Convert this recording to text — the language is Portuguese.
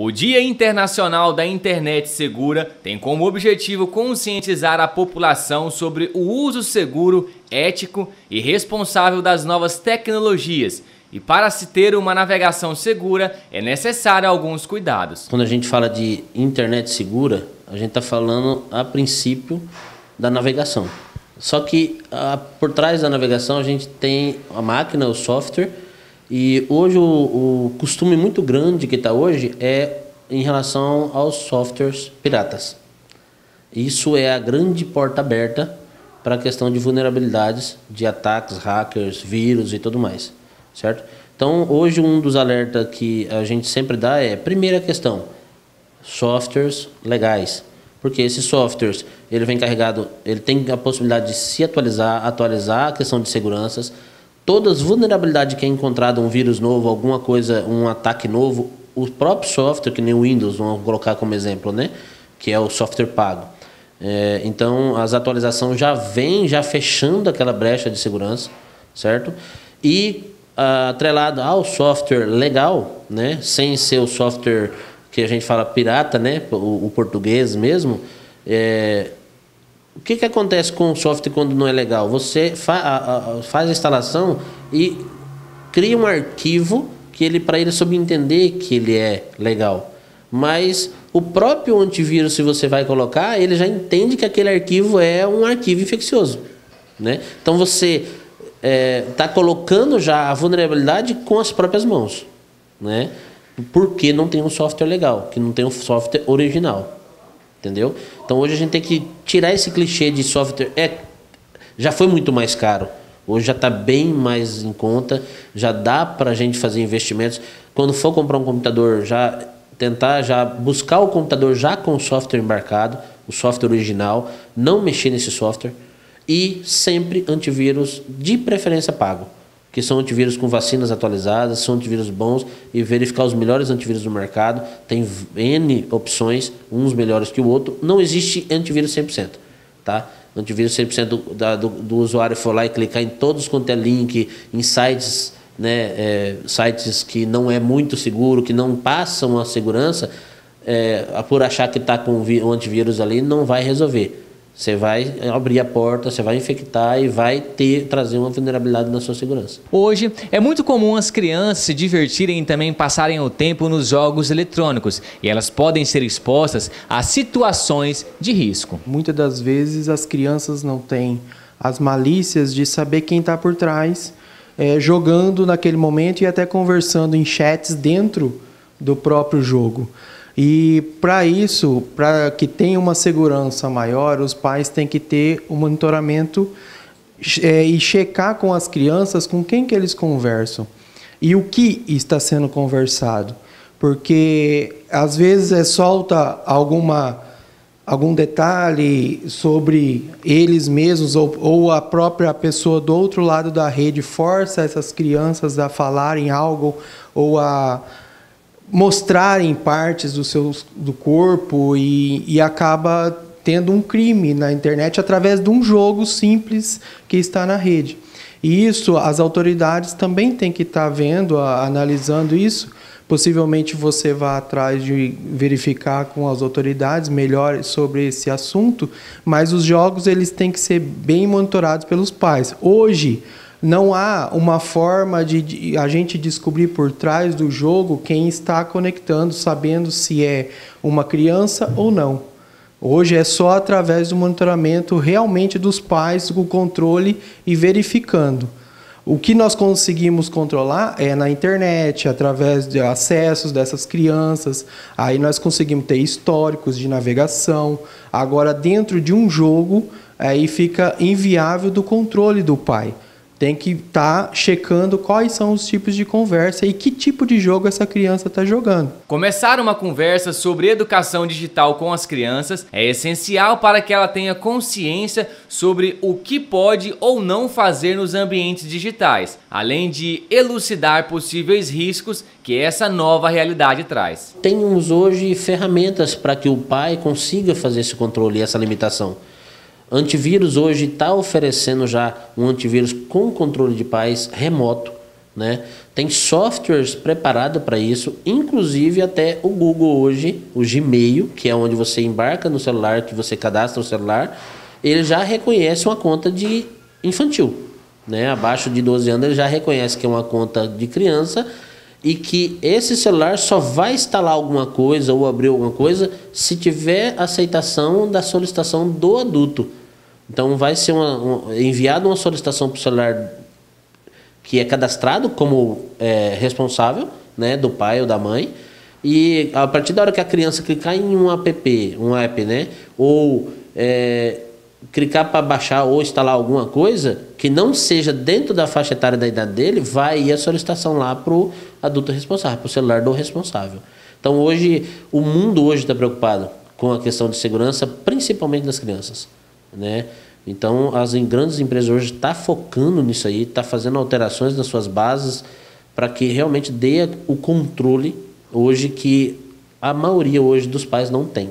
O Dia Internacional da Internet Segura tem como objetivo conscientizar a população sobre o uso seguro, ético e responsável das novas tecnologias. E para se ter uma navegação segura, é necessário alguns cuidados. Quando a gente fala de internet segura, a gente está falando a princípio da navegação. Só que a, por trás da navegação a gente tem a máquina, o software e hoje o, o costume muito grande que está hoje é em relação aos softwares piratas. Isso é a grande porta aberta para a questão de vulnerabilidades, de ataques, hackers, vírus e tudo mais, certo? Então, hoje um dos alertas que a gente sempre dá é, primeira questão, softwares legais. Porque esses softwares, ele vem carregado, ele tem a possibilidade de se atualizar, atualizar a questão de seguranças, todas as vulnerabilidades que é encontrada, um vírus novo, alguma coisa, um ataque novo, o próprio software, que nem o Windows, vamos colocar como exemplo, né? que é o software pago. É, então, as atualizações já vêm já fechando aquela brecha de segurança, certo? E ah, atrelado ao software legal, né? sem ser o software que a gente fala pirata, né? o, o português mesmo, é, o que, que acontece com o software quando não é legal? Você fa a, a, faz a instalação e cria um arquivo que ele para ele subentender que ele é legal. Mas o próprio antivírus, se você vai colocar, ele já entende que aquele arquivo é um arquivo infeccioso. Né? Então você está é, tá colocando já a vulnerabilidade com as próprias mãos. Né? Porque não tem um software legal, que não tem um software original. Entendeu? Então hoje a gente tem que tirar esse clichê de software. É, já foi muito mais caro. Hoje já está bem mais em conta, já dá para a gente fazer investimentos. Quando for comprar um computador, já tentar já buscar o computador já com o software embarcado, o software original, não mexer nesse software e sempre antivírus de preferência pago que são antivírus com vacinas atualizadas, são antivírus bons e verificar os melhores antivírus do mercado. Tem N opções, uns melhores que o outro. Não existe antivírus 100%, tá? Antivírus 100% do, da, do, do usuário for lá e clicar em todos quanto é link, em sites, né, é, sites que não é muito seguro, que não passam a segurança, é, por achar que está com o antivírus ali, não vai resolver. Você vai abrir a porta, você vai infectar e vai ter trazer uma vulnerabilidade na sua segurança. Hoje é muito comum as crianças se divertirem e também passarem o tempo nos jogos eletrônicos e elas podem ser expostas a situações de risco. Muitas das vezes as crianças não têm as malícias de saber quem está por trás, é, jogando naquele momento e até conversando em chats dentro do próprio jogo. E para isso, para que tenha uma segurança maior, os pais têm que ter o um monitoramento é, e checar com as crianças com quem que eles conversam e o que está sendo conversado. Porque às vezes é, solta alguma algum detalhe sobre eles mesmos ou, ou, a própria pessoa do outro lado da rede força essas crianças a falarem algo ou a mostrarem partes do seu do corpo e, e acaba tendo um crime na internet através de um jogo simples que está na rede. E isso as autoridades também têm que estar vendo, analisando isso. Possivelmente você vá atrás de verificar com as autoridades melhor sobre esse assunto, mas os jogos eles têm que ser bem monitorados pelos pais. Hoje, não há uma forma de, de, a gente descobrir por trás do jogo quem está conectando, sabendo se é uma criança ou não. Hoje é só através do monitoramento realmente dos pais, com controle e verificando. O que nós conseguimos controlar é na internet, através de acessos dessas crianças. Aí nós conseguimos ter históricos de navegação. Agora, dentro de um jogo, aí fica inviável do controle do pai tem que estar tá checando quais são os tipos de conversa e que tipo de jogo essa criança está jogando. Começar uma conversa sobre educação digital com as crianças é essencial para que ela tenha consciência sobre o que pode ou não fazer nos ambientes digitais, além de elucidar possíveis riscos que essa nova realidade traz. Temos hoje ferramentas para que o pai consiga fazer esse controle e essa limitação. Antivírus hoje está oferecendo já um antivírus com controle de paz remoto, Né? Tem softwares preparados para isso, inclusive até o Google hoje, o Gmail, que é onde você embarca no celular, que você cadastra o celular, ele já reconhece uma conta de infantil. Né? Abaixo de 12 anos ele já reconhece que é uma conta de criança e que esse celular só vai instalar alguma coisa ou abrir alguma coisa se tiver aceitação da solicitação do adulto. Então vai ser uma, um, enviada uma solicitação para o celular que é cadastrado como é, responsável né, do pai ou da mãe. E a partir da hora que a criança clicar em um app, um app, né, ou é, clicar para baixar ou instalar alguma coisa que não seja dentro da faixa etária da idade dele, vai ir a solicitação lá para o adulto responsável, para o celular do responsável. Então hoje, o mundo hoje está preocupado com a questão de segurança, principalmente das crianças. Né? Então as grandes empresas hoje estão tá focando nisso aí, estão tá fazendo alterações nas suas bases para que realmente dê o controle hoje que a maioria hoje dos pais não tem.